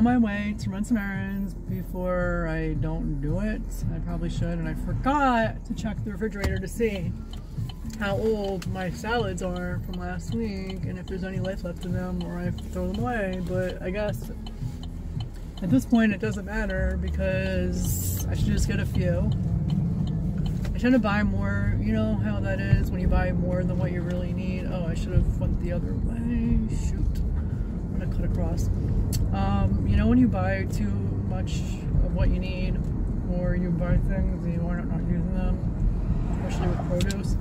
on my way to run some errands before I don't do it. I probably should, and I forgot to check the refrigerator to see how old my salads are from last week and if there's any life left in them or I throw them away. But I guess at this point it doesn't matter because I should just get a few. I tend to buy more, you know how that is when you buy more than what you really need. Oh, I should have went the other way. Shoot I'm gonna cut across. Um, you know when you buy too much of what you need, or you buy things and you are not using them, especially with produce.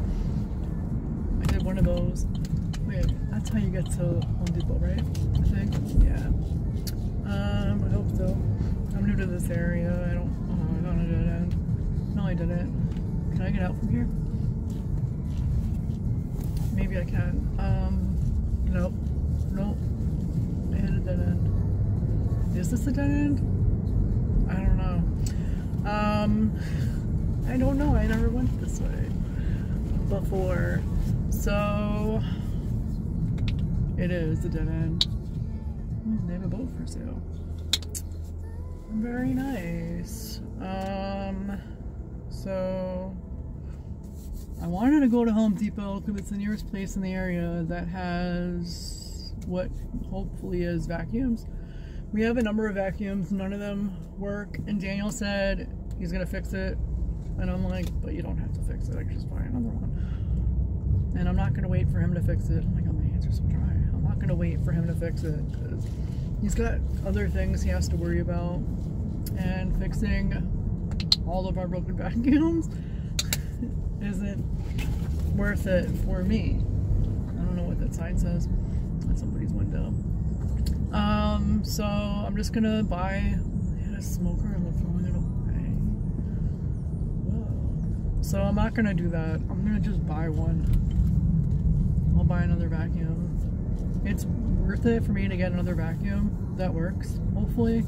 I did one of those. Wait, that's how you get to Home Depot, right? I think. Yeah. Um, I hope so. I'm new to this area. I don't. Oh, I got a dead end. No, I didn't. Can I get out from here? Maybe I can. Um, nope. Nope I hit a dead end. Is this a dead end? I don't know. Um, I don't know. I never went this way before. So, it is a dead end. Hmm, they have a boat for sale. Very nice. Um, so, I wanted to go to Home Depot because it's the nearest place in the area that has what hopefully is vacuums. We have a number of vacuums, none of them work, and Daniel said he's gonna fix it. And I'm like, but you don't have to fix it, I can just buy another one. And I'm not gonna wait for him to fix it. Oh my god, my hands are so dry. I'm not gonna wait for him to fix it because he's got other things he has to worry about. And fixing all of our broken vacuums isn't worth it for me. I don't know what that sign says at somebody's window. So I'm just gonna buy a smoker and I'm throwing it away. So I'm not gonna do that. I'm gonna just buy one. I'll buy another vacuum. It's worth it for me to get another vacuum that works, hopefully.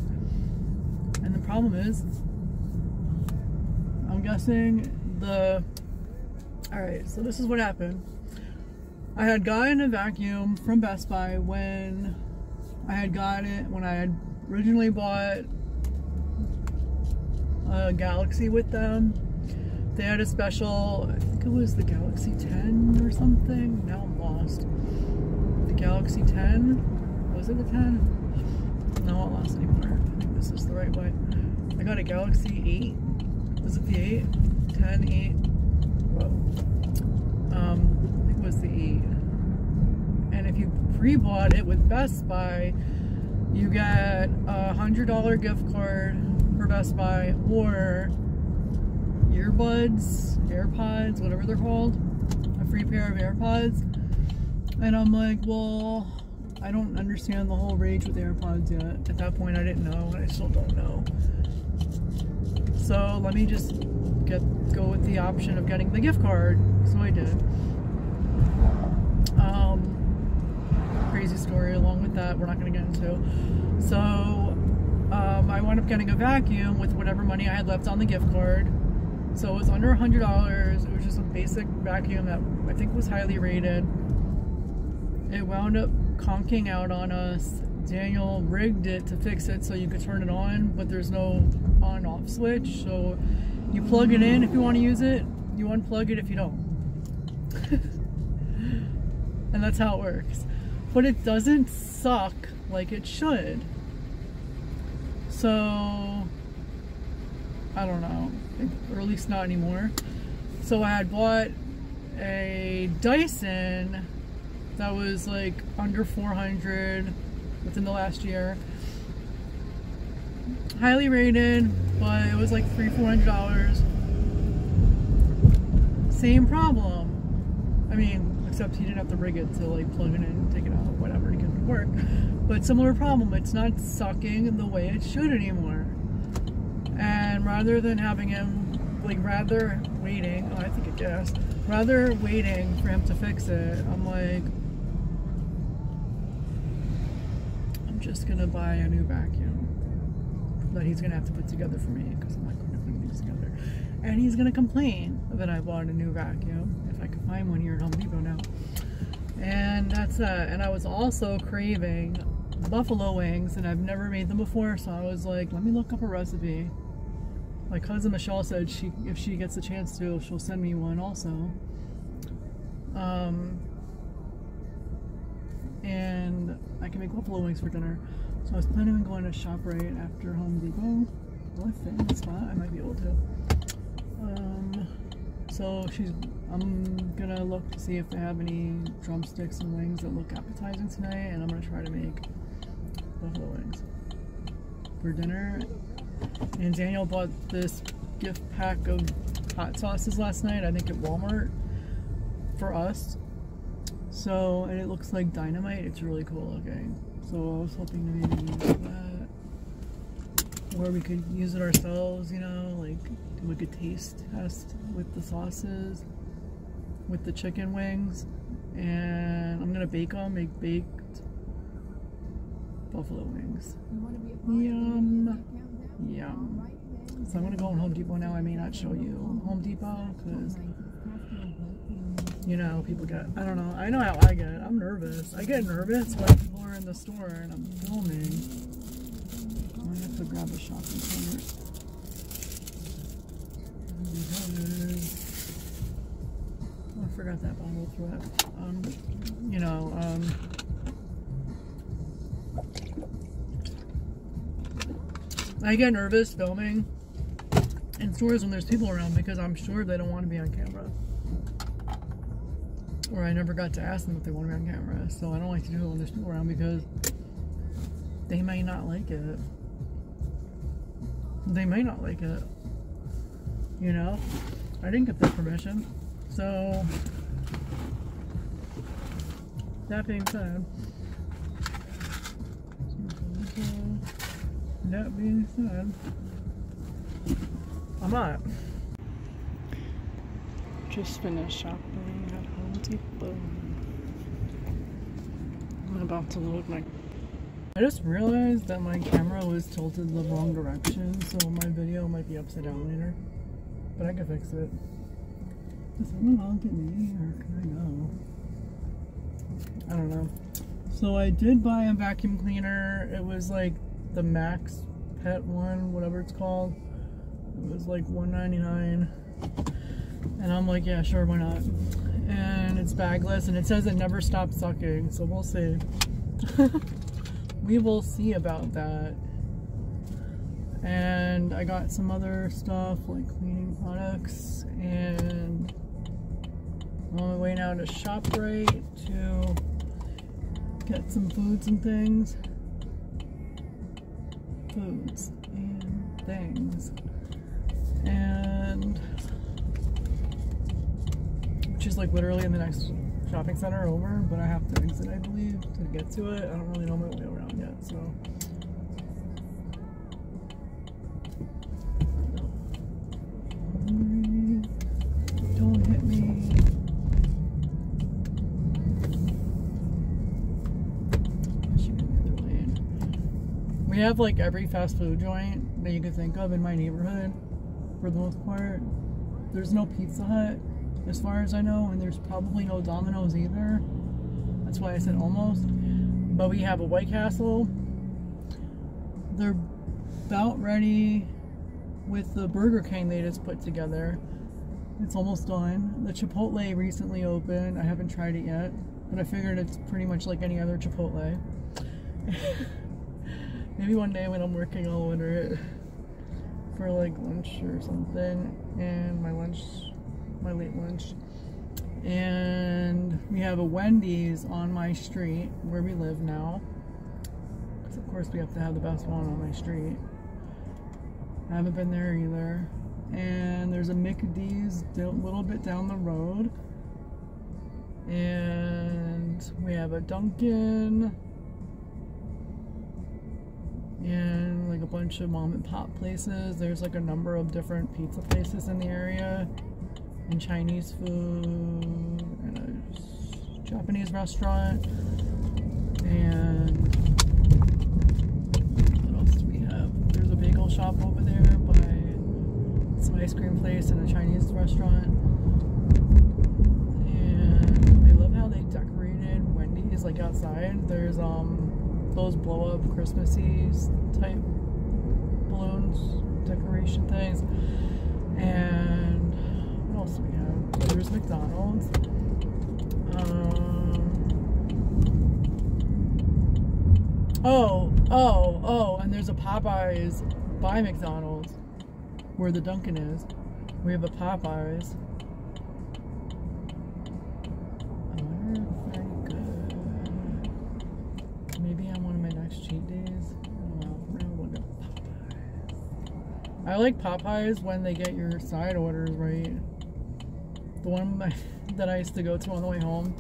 And the problem is, I'm guessing the, all right, so this is what happened. I had gotten a vacuum from Best Buy when I had got it, when I had originally bought a Galaxy with them. They had a special, I think it was the Galaxy 10 or something. Now I'm lost. The Galaxy 10? Was it the 10? No, I'm lost anymore. I think this is the right way. I got a Galaxy 8. Was it the 8? 10, 8? Whoa. Um, I think it was the 8. Pre-bought it with Best Buy, you get a $100 gift card for Best Buy or earbuds, AirPods, whatever they're called, a free pair of AirPods. And I'm like, well, I don't understand the whole rage with AirPods yet. At that point, I didn't know, and I still don't know. So let me just get go with the option of getting the gift card. So I did. Crazy story along with that we're not going to get into. So um, I wound up getting a vacuum with whatever money I had left on the gift card. So it was under a $100. It was just a basic vacuum that I think was highly rated. It wound up conking out on us. Daniel rigged it to fix it so you could turn it on, but there's no on off switch. So you plug it in if you want to use it, you unplug it if you don't. and that's how it works. But it doesn't suck like it should. So, I don't know, or at least not anymore. So I had bought a Dyson that was like under 400 within the last year. Highly rated, but it was like three, four hundred dollars. Same problem. I mean, except he didn't have to rig it to like plug it in, take it out, whatever it to work. But similar problem, it's not sucking the way it should anymore. And rather than having him, like rather waiting, oh I think it guessed, rather waiting for him to fix it, I'm like, I'm just gonna buy a new vacuum that he's gonna have to put together for me because I'm not gonna put these together. And he's gonna complain that I bought a new vacuum I could find one here at Home Depot now. And that's that. And I was also craving buffalo wings, and I've never made them before, so I was like, let me look up a recipe. My cousin Michelle said she, if she gets a chance to, she'll send me one also. Um, and I can make buffalo wings for dinner. So I was planning on going to ShopRite after Home Depot. Will I fit in the spot? I might be able to. Um, so she's. I'm gonna look to see if they have any drumsticks and wings that look appetizing tonight, and I'm gonna try to make buffalo wings for dinner. And Daniel bought this gift pack of hot sauces last night. I think at Walmart for us. So, and it looks like dynamite. It's really cool looking. So I was hoping to maybe use that. Or we could use it ourselves, you know, like do like a taste test with the sauces, with the chicken wings. And I'm gonna bake them, make baked buffalo wings. Yum. Yum. So I'm gonna go on Home Depot now. I may not show you Home Depot because you know, people get, I don't know, I know how I get. I'm nervous. I get nervous when people are in the store and I'm filming. I'm gonna have to grab a shopping center. Forgot that bottle threat. Um, you know, um, I get nervous filming in stores when there's people around because I'm sure they don't want to be on camera or I never got to ask them if they want to be on camera. So I don't like to do it when there's people around because they might not like it. They might not like it. You know? I didn't get their permission. So that being said, that being said, I'm not. Just finished shopping at Home Depot. I'm about to load my. I just realized that my camera was tilted the wrong direction, so my video might be upside down later. But I can fix it. Is someone honk at me, or can I go? I don't know. So I did buy a vacuum cleaner. It was like the Max Pet one, whatever it's called. It was like 199 and I'm like, yeah, sure, why not? And it's bagless, and it says it never stops sucking, so we'll see. we will see about that. And I got some other stuff, like cleaning products, and on my way now to ShopRite to get some foods and things. Foods and things. And which is like literally in the next shopping center over, but I have to exit, I believe, to get to it. I don't really know my way around yet, so. Don't hit me. We have like every fast food joint that you could think of in my neighborhood for the most part. There's no Pizza Hut as far as I know, and there's probably no Domino's either. That's why I said almost. But we have a White Castle. They're about ready with the Burger King they just put together. It's almost done. The Chipotle recently opened. I haven't tried it yet, but I figured it's pretty much like any other Chipotle. Maybe one day when I'm working, I'll order it for like lunch or something. And my lunch my late lunch. And we have a Wendy's on my street where we live now. Because of course we have to have the best one on my street. I haven't been there either. And there's a McD's a little bit down the road. And we have a Dunkin' and like a bunch of mom and pop places. There's like a number of different pizza places in the area and Chinese food and a Japanese restaurant and what else do we have? There's a bagel shop over there by some ice cream place and a Chinese restaurant and I love how they decorated Wendy's like outside. There's um those blow up Christmassy type balloons, decoration things. And what else do we have? There's McDonald's. Um, oh, oh, oh, and there's a Popeyes by McDonald's where the Dunkin' is. We have a Popeyes. I wonder if they're any good. Maybe on one of my next cheat days. I don't know. We're gonna look at Popeyes. I like Popeyes when they get your side orders right. The one that I used to go to on the way home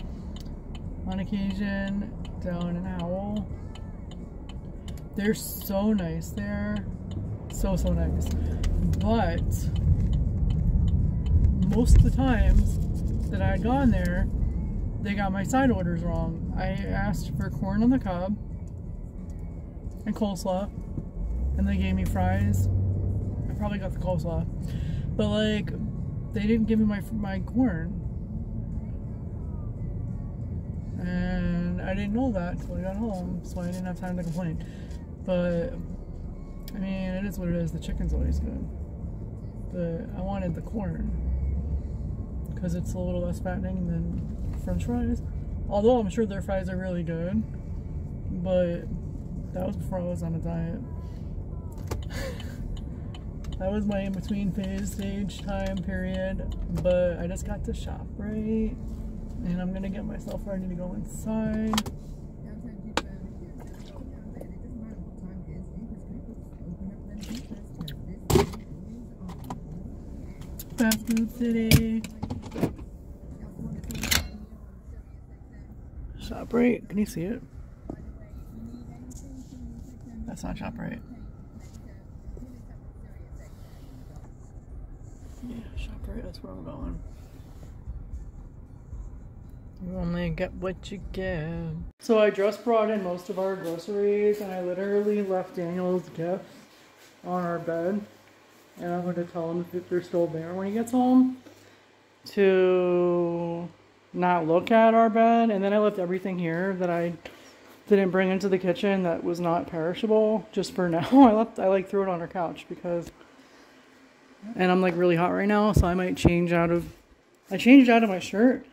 on occasion down in Howell. They're so nice there. So, so nice. But most of the times that I had gone there, they got my side orders wrong. I asked for corn on the cob and coleslaw, and they gave me fries. Probably got the coleslaw, but like they didn't give me my my corn, and I didn't know that until I got home, so I didn't have time to complain. But I mean, it is what it is. The chicken's always good, but I wanted the corn because it's a little less fattening than French fries. Although I'm sure their fries are really good, but that was before I was on a diet. That was my in between phase stage time period, but I just got to shop right, and I'm gonna get myself ready to go inside. Fast food city. right? Can you see it? That's not shop Yeah, ShopRite. That's where I'm going. You only get what you get. So I just brought in most of our groceries and I literally left Daniel's gifts on our bed and I'm going to tell him if they're still there when he gets home to not look at our bed. And then I left everything here that I didn't bring into the kitchen that was not perishable just for now. I left, I like threw it on our couch because, and I'm like really hot right now, so I might change out of, I changed out of my shirt,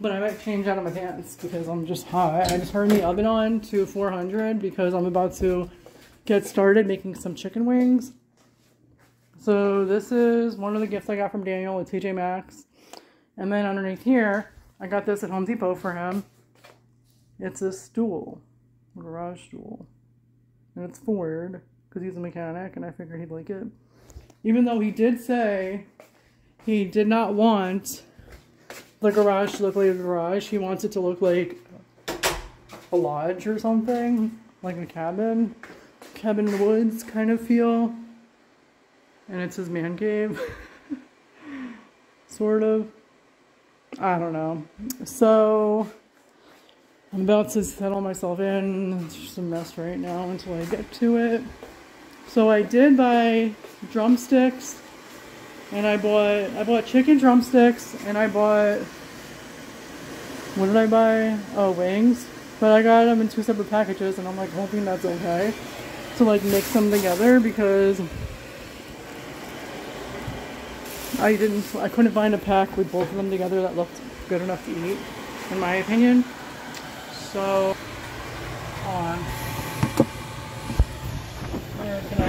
but I might change out of my pants because I'm just hot. I just turned the oven on to 400 because I'm about to get started making some chicken wings. So this is one of the gifts I got from Daniel with TJ Maxx. And then underneath here, I got this at Home Depot for him. It's a stool, a garage stool. And it's Ford, because he's a mechanic, and I figured he'd like it. Even though he did say he did not want the garage to look like a garage. He wants it to look like a lodge or something, like a cabin, cabin in the woods kind of feel and it's his man cave. sort of. I don't know. So, I'm about to settle myself in. It's just a mess right now until I get to it. So I did buy drumsticks, and I bought I bought chicken drumsticks, and I bought what did I buy? Oh, wings. But I got them in two separate packages, and I'm like hoping that's okay to like mix them together because I didn't, I couldn't find a pack with both of them together that looked good enough to eat, in my opinion. So, on. Oh,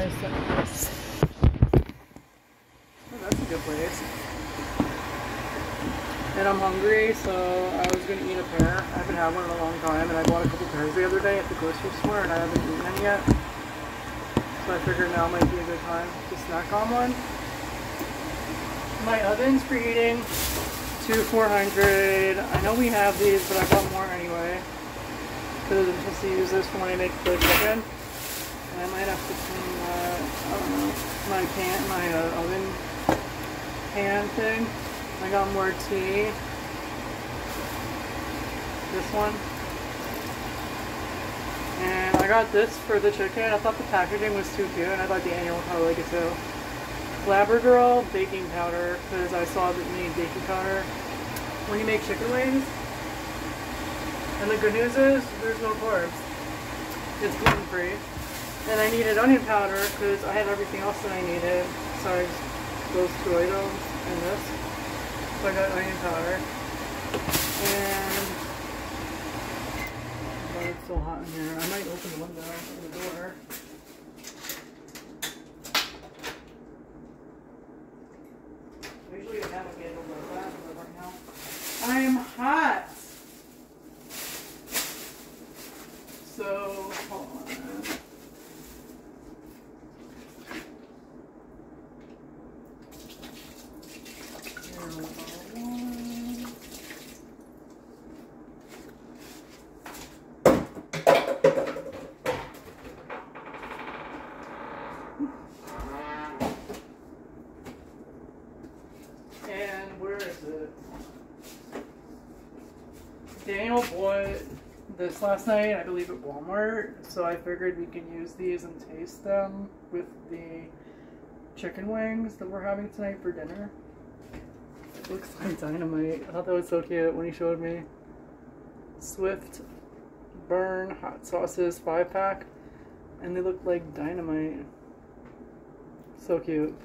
that's a good place. And I'm hungry, so I was gonna eat a pear. I haven't had one in a long time, and I bought a couple pears the other day at the grocery store, and I haven't eaten any yet. So I figured now might be a good time to snack on one my oven's preheating to 400. I know we have these, but I bought more anyway. Because I'm supposed to use this when I make the chicken. I might have to clean know, my pan, my uh, oven pan thing. I got more tea. This one. And I got this for the chicken. I thought the packaging was too cute, and I thought Daniel would probably like it too. Clabber Girl baking powder because I saw that you need baking powder when you make chicken wings. And the good news is there's no carbs. It's gluten free. And I needed onion powder because I had everything else that I needed besides those two items and this. So I got onion powder. And oh, it's so hot in here. I might open the window or the door. I usually have a candle like that, but right now I'm hot. So hold on. Here we go. One. And where is it? Daniel bought this last night, I believe at Walmart. So I figured we can use these and taste them with the chicken wings that we're having tonight for dinner. Looks like dynamite. I thought that was so cute when he showed me. Swift Burn hot sauces five pack, and they look like dynamite. So cute.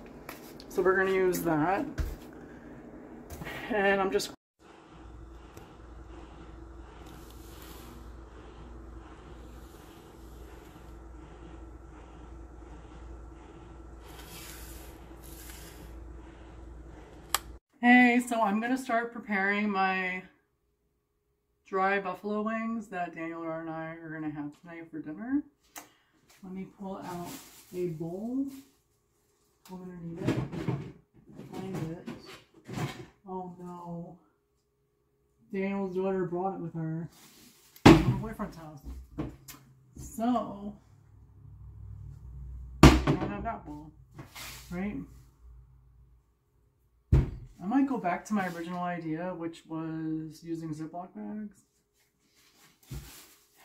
So we're gonna use that. And I'm just so I'm gonna start preparing my dry buffalo wings that Daniel and I are gonna have tonight for dinner. Let me pull out a bowl. I'm gonna need it. Find it. Oh no. Daniel's daughter brought it with her. From her boyfriend's house. So, I have that bowl, right? I might go back to my original idea, which was using Ziploc bags. If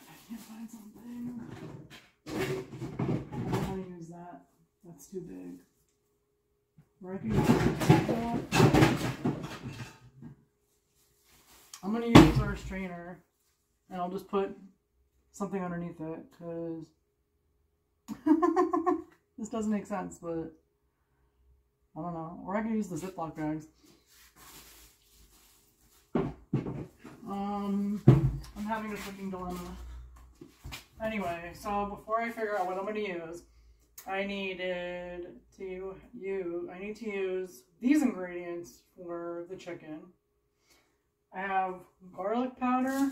I can't find something. I don't want to use that. That's too big. Or I can use I'm going to use our strainer, and I'll just put something underneath it, because this doesn't make sense, but I don't know. Or I can use the Ziploc bags. Um, I'm having a freaking dilemma. Anyway, so before I figure out what I'm going to use, I needed to use, I need to use these ingredients for the chicken. I have garlic powder,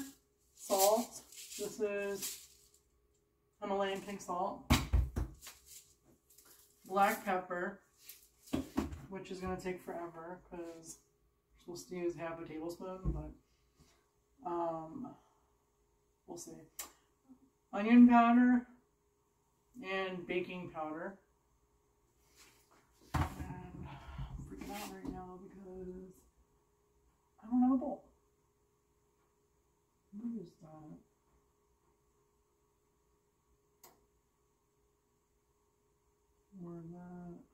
salt. This is Himalayan pink salt. Black pepper, which is going to take forever because we're supposed to use half a tablespoon, but um, we'll see. Onion powder and baking powder. And I'm freaking out right now because I don't have a bowl. What is that? Or that?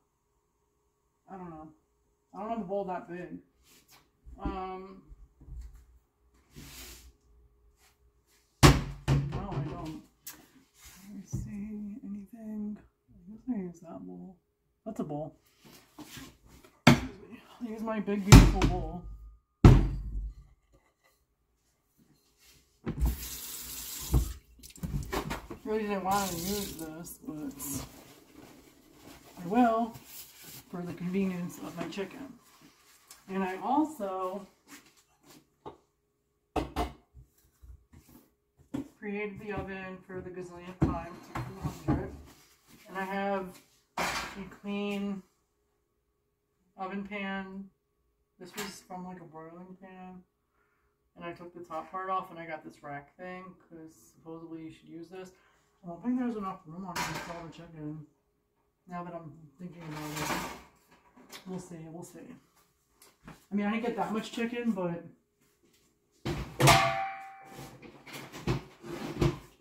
I don't know. I don't have a bowl that big. Um, no, I don't. Let me see anything. I guess I use that bowl. That's a bowl. I'll use my big beautiful bowl. Really didn't want to use this, but I will for the convenience of my chicken. And I also created the oven for the gazillionth time to 200. And I have a clean oven pan. This was from like a broiling pan. And I took the top part off and I got this rack thing because supposedly you should use this. I don't think there's enough room on it install the chicken. Now that I'm thinking about it. We'll see, we'll see. I mean, I didn't get that much chicken, but I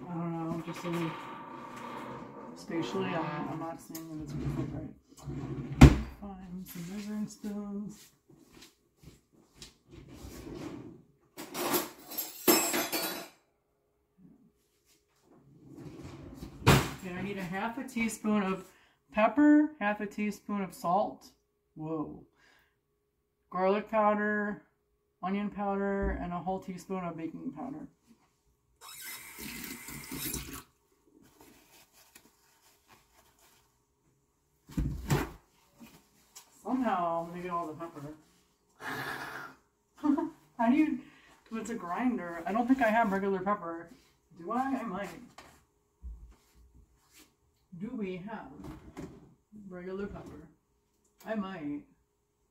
don't know, just like spatially, I'm, I'm not seeing that it's fit right. Find some measuring spoons. And I need a half a teaspoon of pepper, half a teaspoon of salt. Whoa. Garlic powder, onion powder, and a whole teaspoon of baking powder. Somehow I'm gonna get all the pepper. How do you, it's a grinder. I don't think I have regular pepper. Do I? I might. Do we have regular pepper? I might.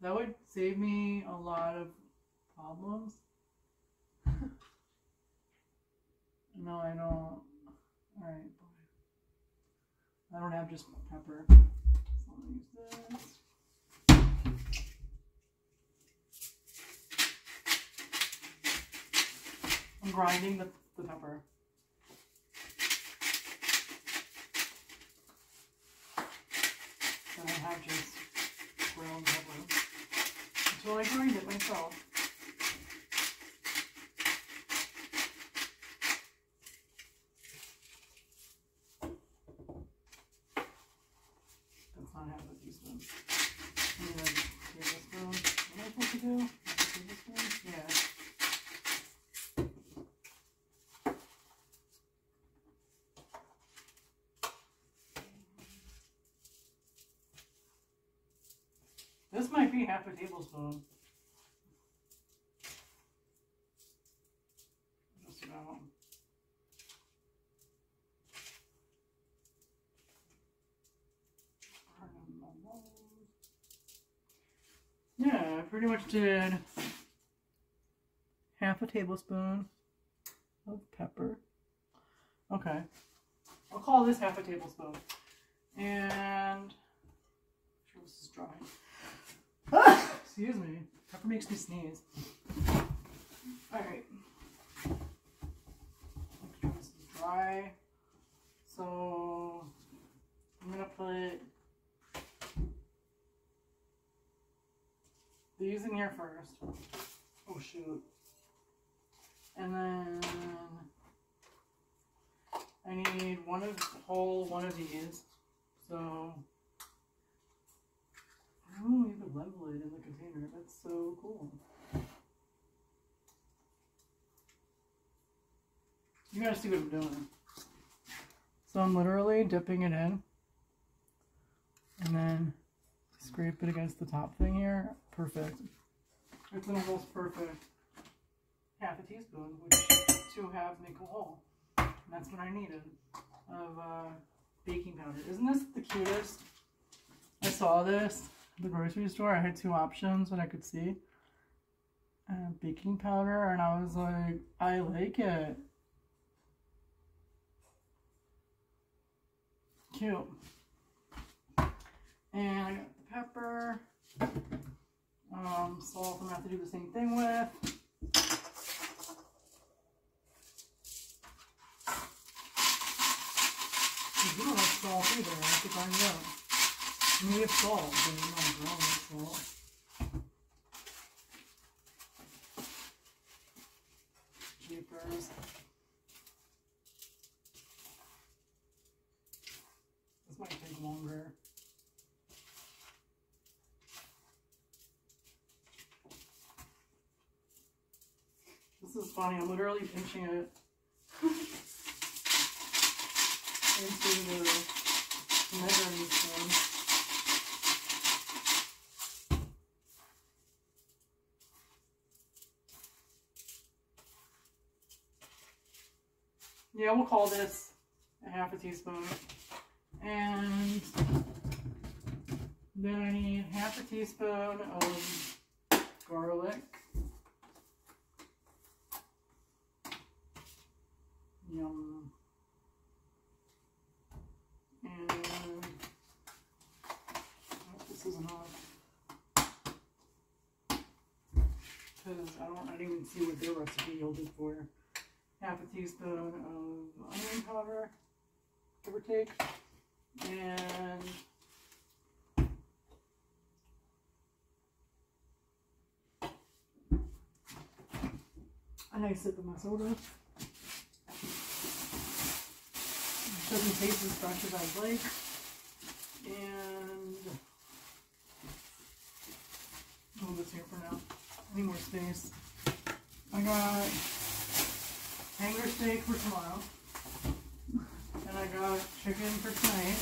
That would save me a lot of problems. no, I don't. Alright, I don't have just pepper. So I'm use this. I'm grinding the, the pepper. And I have just until I grind it myself. That's not half a teaspoon. I need a tablespoon. What am I supposed to do? Half a tablespoon? Yeah. Half a tablespoon. Just about. Yeah, I pretty much did half a tablespoon of pepper. Okay. I'll call this half a tablespoon. And sure this is dry. Excuse me. Pepper makes me sneeze. Alright. This is dry. So I'm gonna put these in here first. Oh shoot. And then I need one of whole one of these. So Oh, you can level it in the container. That's so cool. You gotta see what I'm doing. So I'm literally dipping it in. And then scrape it against the top thing here. Perfect. It's an almost perfect half a teaspoon, which two halves make a whole. And that's what I needed of uh, baking powder. Isn't this the cutest? I saw this the grocery store, I had two options that I could see. Uh, baking powder, and I was like, I like it. Cute. And I got the pepper. Um, salt I'm gonna have to do the same thing with. You don't like salt either, I have to find. It's salt, but it's not ground salt. Jeepers. This might take longer. This is funny, I'm literally pinching it into the measuring spoon. Yeah, we'll call this a half a teaspoon. And then I need half a teaspoon of garlic. Yum. And oh, this is enough. Because I don't I didn't even see what their recipe yielded for half a teaspoon of onion powder, give or take, and a nice sip of my soda. doesn't taste as fresh as I'd like. And move this here for now. I need more space. I got hanger steak for tomorrow. And I got chicken for tonight.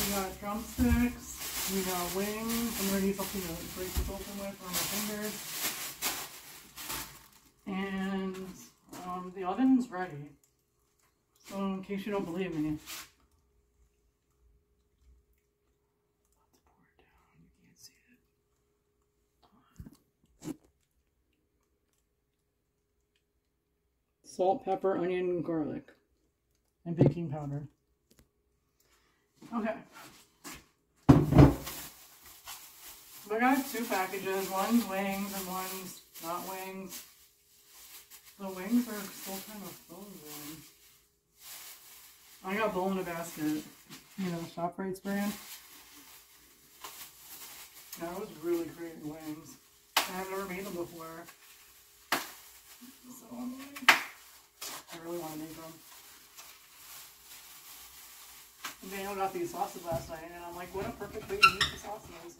We got drumsticks. We got wings. I'm gonna need something to break this open with on my fingers. And um, the oven's ready. So in case you don't believe me. Let's pour it down. You can't see it. Salt, pepper, onion, garlic, and baking powder. Okay. So I got two packages. One's wings and one's not wings. The wings are still kind of frozen. I got Bowl in a Basket, you know, ShopRite's brand. That was really great wings. I've never made them before. So I'm like, I really want to make them. And Daniel got these sauces last night, and I'm like, what a perfect way to use the sauces.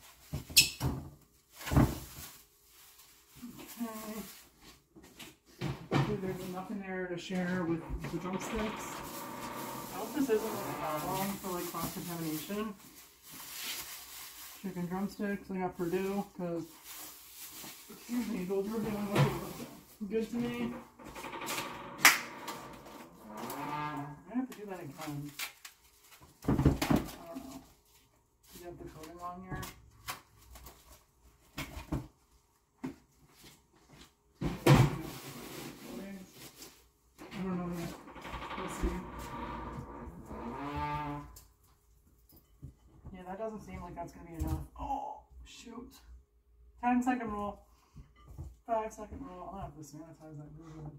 Okay. There's enough in there to share with the drumsticks. I hope this isn't like a problem for like cross contamination. Chicken drumsticks, I got Perdue, because excuse me, those were doing good to me. I have to do that again. I don't know. Do You have the coating on here. I don't know yet. We'll see. Yeah, that doesn't seem like that's gonna be enough. Oh, shoot. 10 second rule. 5 second rule. I'll have to sanitize that really.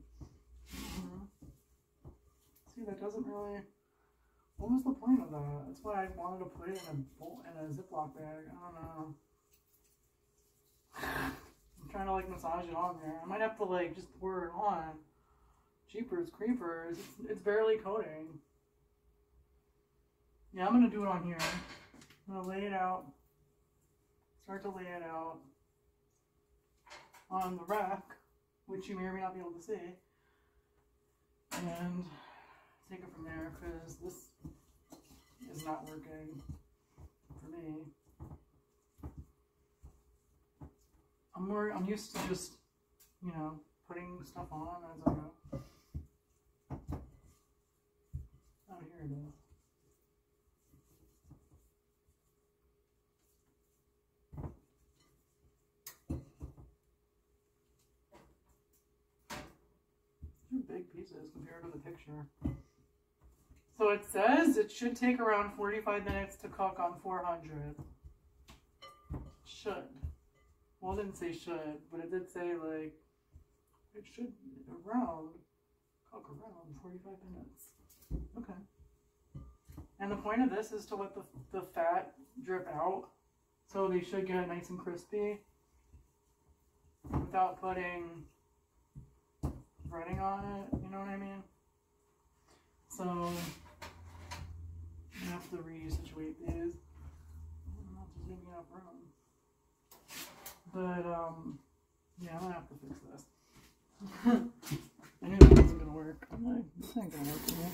See, that doesn't really. What was the point of that? That's why I wanted to put it in a in a Ziploc bag. I don't know. I'm trying to like massage it on there. I might have to like just pour it on. Jeepers creepers. It's, it's barely coating. Yeah, I'm gonna do it on here. I'm gonna lay it out. Start to lay it out on the rack, which you may or may not be able to see. And take it from there because this is not working for me. I'm more I'm used to just, you know, putting stuff on as I go. Oh, here it is. Two big pieces compared to the picture. So it says it should take around 45 minutes to cook on 400. Should. Well, didn't say should, but it did say like it should around cook around 45 minutes. Okay. And the point of this is to let the, the fat drip out. So they should get nice and crispy without putting breading on it. You know what I mean? So have to resituate these. I don't know if gonna be enough room. But um yeah, I'm gonna have to fix this. I knew that wasn't gonna work. I'm like, this ain't gonna work for me.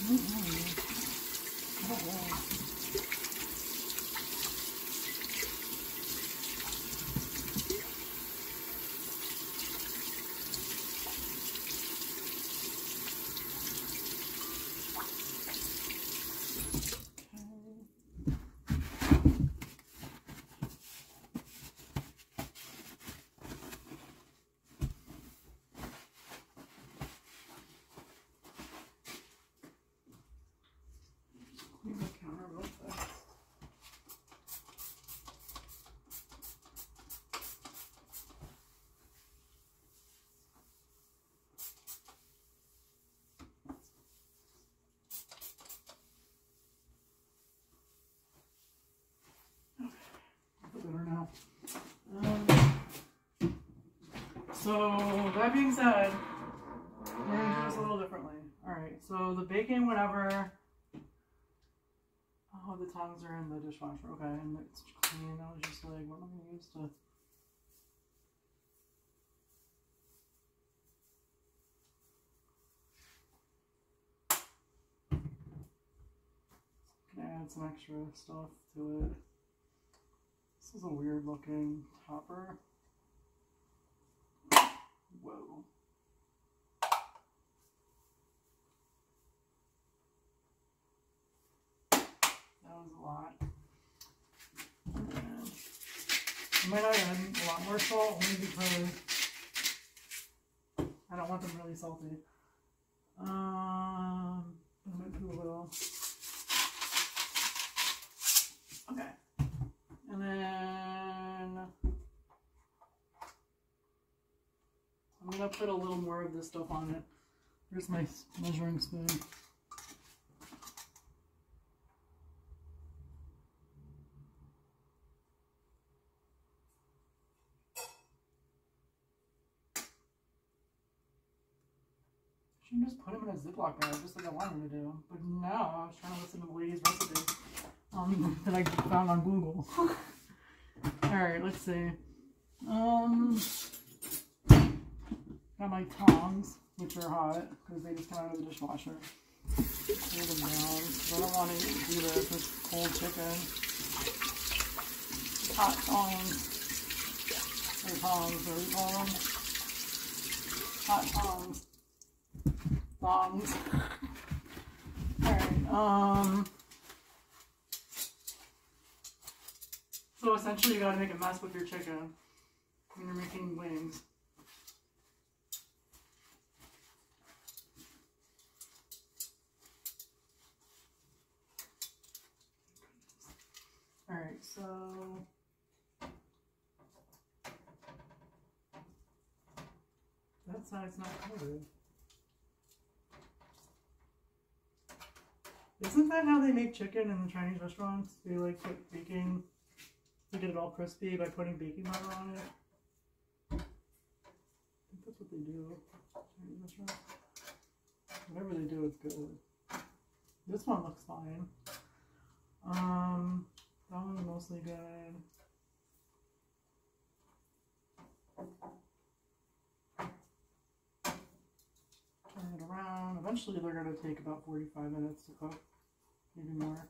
I don't know. Okay. Clean the counter real So that being said, we're gonna do this a little differently. Alright, so the bacon, whatever. Oh, the tongs are in the dishwasher. Okay, and it's clean. I was just like, what am I gonna use to add some extra stuff to it. This is a weird looking topper. Whoa. That was a lot. I might add a lot more salt only because I don't want them really salty. Um, I might put a little. Okay. And then I'm gonna put a little more of this stuff on it. Here's my measuring spoon. should just put them in a Ziploc bag, just like I wanted to do. But now I was trying to listen to the lady's recipe um, that I found on Google. Alright, let's see. Um, got my tongs, which are hot, because they just came out of the dishwasher. Cool them down. I don't want to do this with cold chicken. Hot tongs. Or tongs, do you call them? Hot tongs. Thongs. Alright, um... So essentially you gotta make a mess with your chicken when you're making wings. Alright, so that side's not covered. Isn't that how they make chicken in the Chinese restaurants? They like put baking to get it all crispy by putting baking powder on it. I think that's what they do. Chinese restaurants. Whatever they do, it's good. This one looks fine. Um, that one's mostly good. Turn it around. Eventually they're going to take about 45 minutes to cook. Maybe more.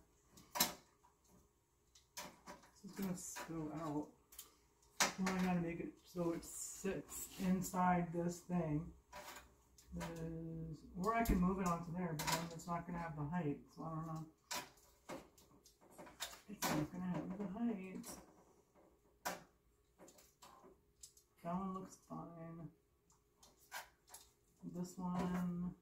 This is going to spill out. Now I gotta make it so it sits inside this thing. Is, or I can move it onto there, but then it's not gonna have the height, so I don't know. It's not gonna have the height. That one looks fine. This one.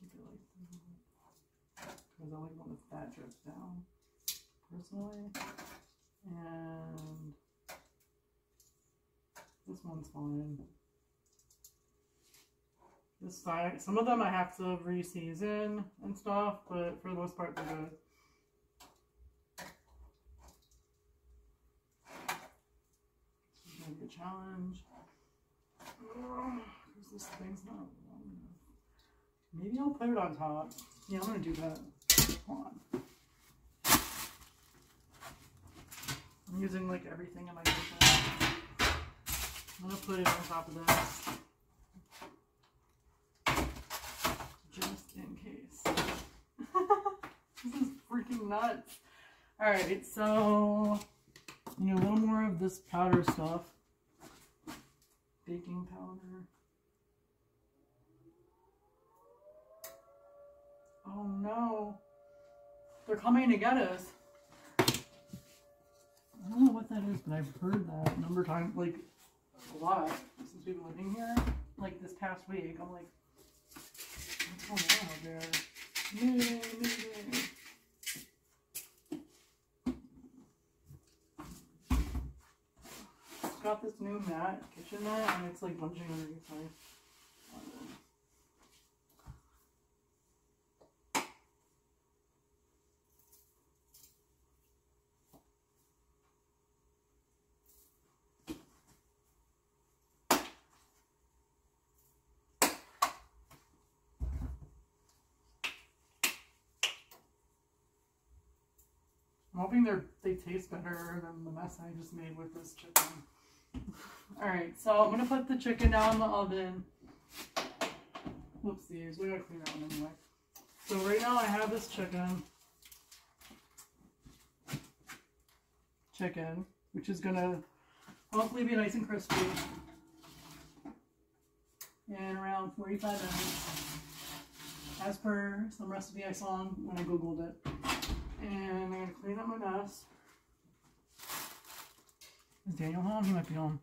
Keep it like that. Because I like when the fat drips down, personally. And this one's fine. This side, some of them I have to re-season and stuff, but for the most part they're good. A challenge. Because this thing's not long enough. Maybe I'll put it on top. Yeah, I'm gonna do that. Hold on. I'm using like everything in my kitchen. I'm gonna put it on top of this. Just in case. this is freaking nuts. Alright, so you need a little more of this powder stuff. Baking powder. Oh no. They're coming to get us. I don't know what that is, but I've heard that a number of times, like a lot since we've been living here. Like this past week, I'm like, Mayday, mayday. Got this new mat, kitchen mat, and it's like bunching underneath my I'm hoping they're they taste better than the mess I just made with this chicken. Alright, so I'm gonna put the chicken down in the oven. Whoopsies, we gotta clean that one anyway. So right now I have this chicken. Chicken, which is gonna hopefully be nice and crispy. In around 45 minutes. As per some recipe I saw when I googled it. And I'm gonna clean up my mess. Is Daniel home? He might be home.